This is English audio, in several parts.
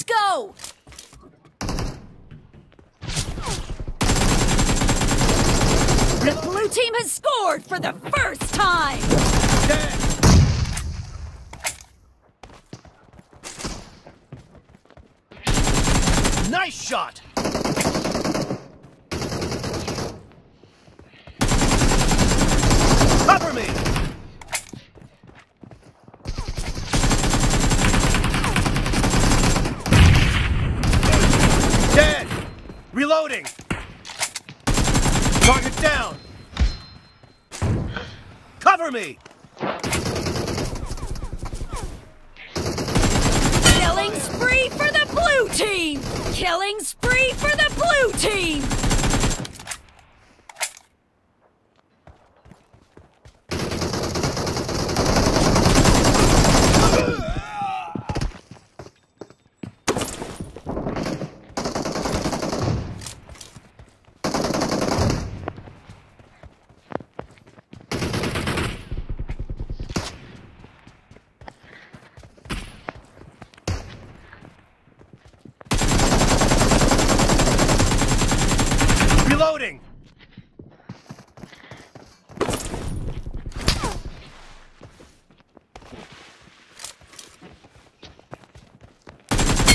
Let's go! The blue team has scored for the first time! Dead! Nice shot! Cover me! Dead! Reloading! Target down! Me! Killing spree for the blue team! Killing spree for the blue team! Reloading!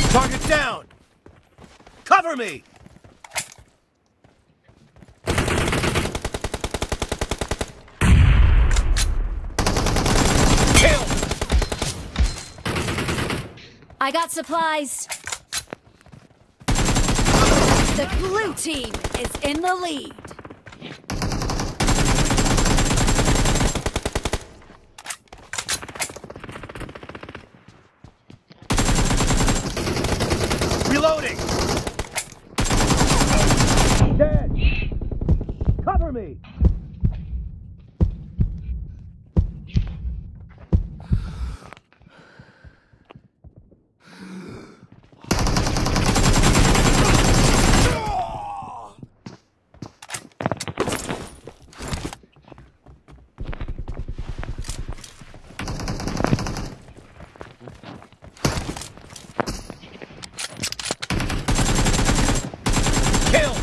Target down! Me! Kill! I got supplies. The blue team is in the lead. Reloading! Dead! Cover me! Kill!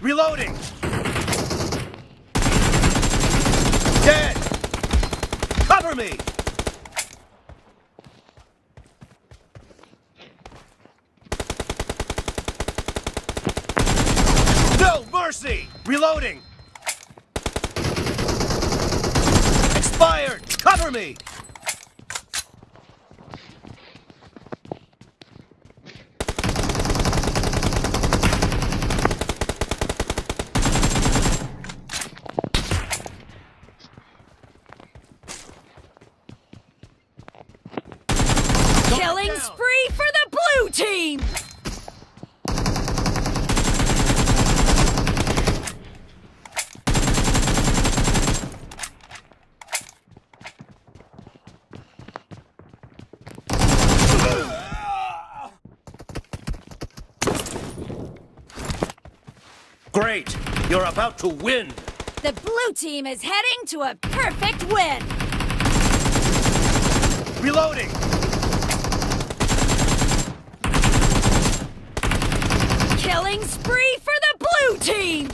Reloading! Dead! Cover me! No mercy! Reloading! Expired! Cover me! Killing spree for the blue team! Great! You're about to win! The blue team is heading to a perfect win! Reloading! Killing spree for the blue team!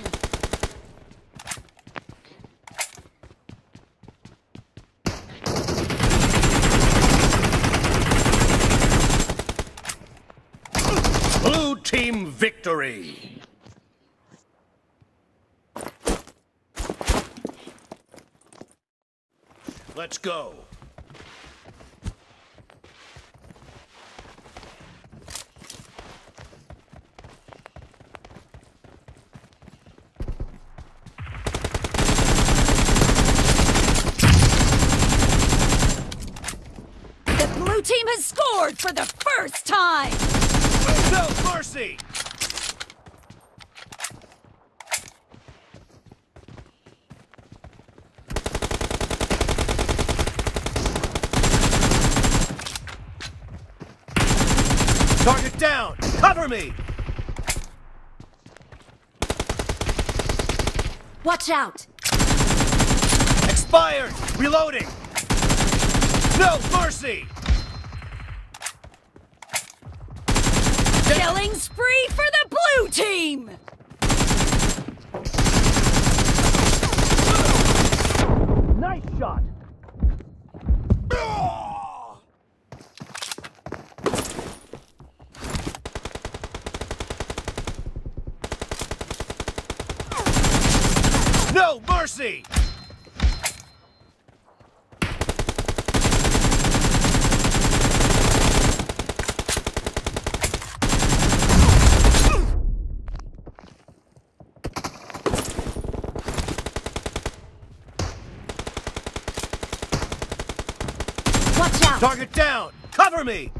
Blue team victory! Let's go. The blue team has scored for the first time! No mercy! Target down! Cover me! Watch out! Expired! Reloading! No mercy! Killing spree for the blue team! Nice shot. Mercy! Watch out! Target down! Cover me!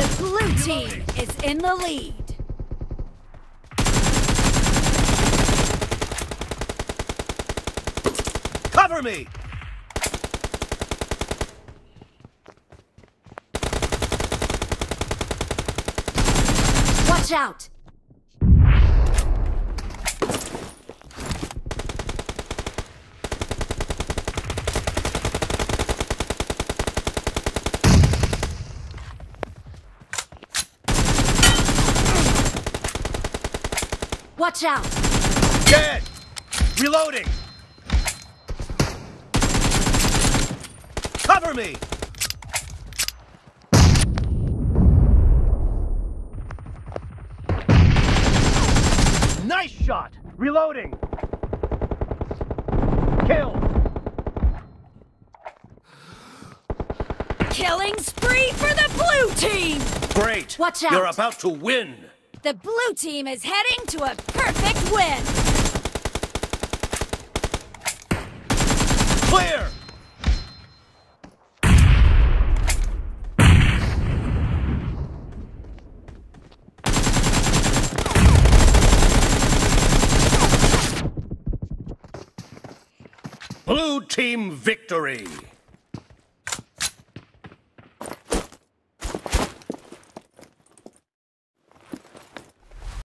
The blue team is in the lead. Cover me! Watch out! Watch out! Dead! Reloading! Cover me! Nice shot! Reloading! Kill! Killing spree for the blue team! Great! Watch out. You're about to win! The blue team is heading to a perfect win! Clear! Blue team victory!